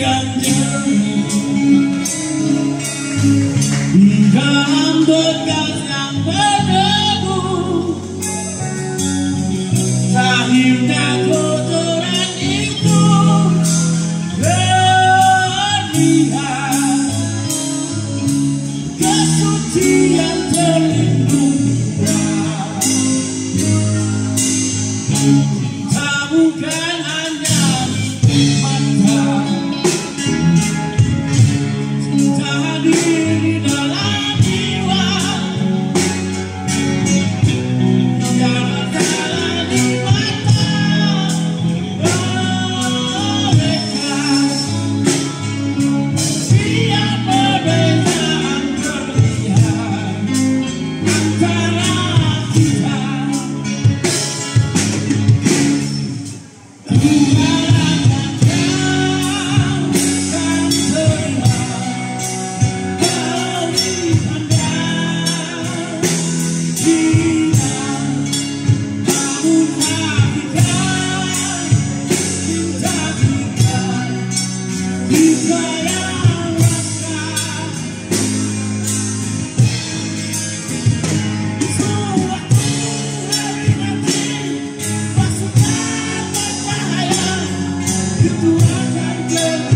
Air yang do I can get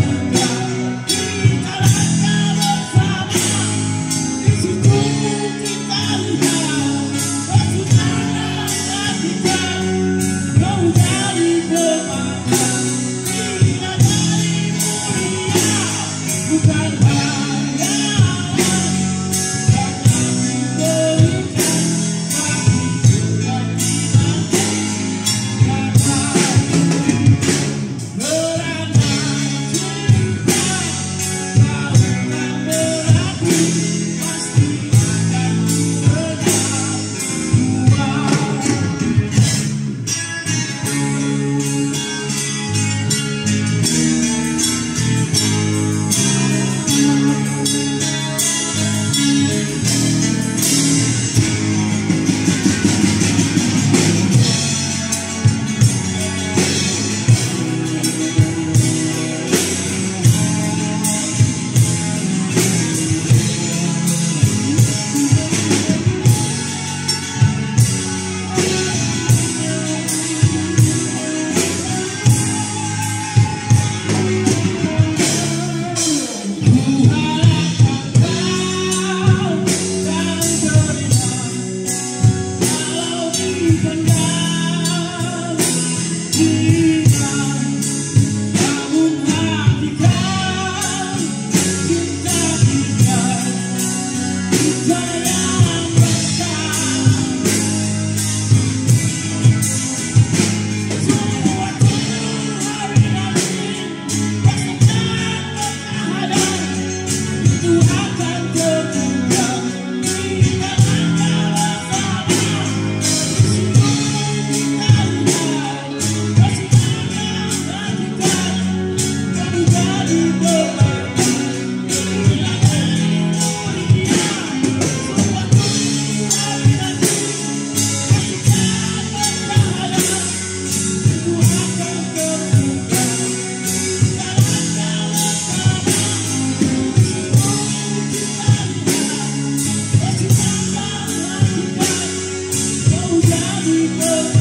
You.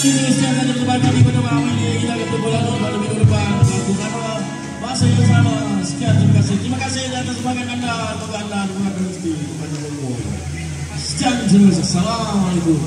kasih Indonesia akan terdepan kami ini Kita akan berlalu pada minggu depan. Uh, yang bersama Sekian terima kasih. Terima kasih atas semangat anda. Untuk anda dukungan rezeki kepada Bobo Sekian terima kasih. Assalamualaikum.